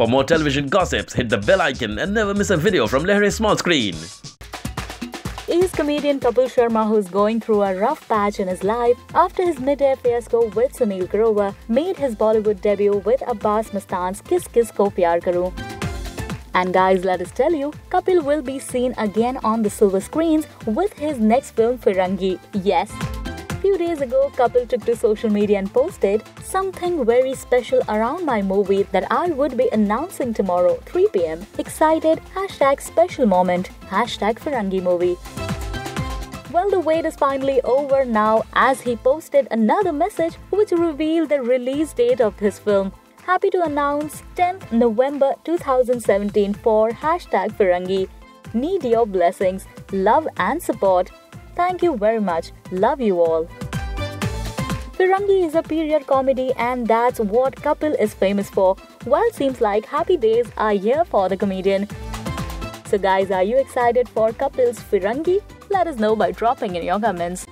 For more television gossips, hit the bell icon and never miss a video from Lehren Small Screen. Is comedian Kapil Sharma, who's going through a rough patch in his life after his mid-air fiasco with Sunil Grover, made his Bollywood debut with Abbas-Mustan's Kiss Kiss Ko Pyar. And guys, let us tell you, Kapil will be seen again on the silver screens with his next film Firangi. Yes, few days ago, Kapil took to social media and posted something very special around my movie that I would be announcing tomorrow 3 pm. Excited, hashtag special moment, hashtag Firangi movie. Well, the wait is finally over now as he posted another message which revealed the release date of his film. Happy to announce 10th November 2017 for hashtag Firangi. Need your blessings, love and support. Thank you very much. Love you all. Firangi is a period comedy and that's what Kapil is famous for. Well, seems like happy days are here for the comedian. So guys, are you excited for Kapil's Firangi? Let us know by dropping in your comments.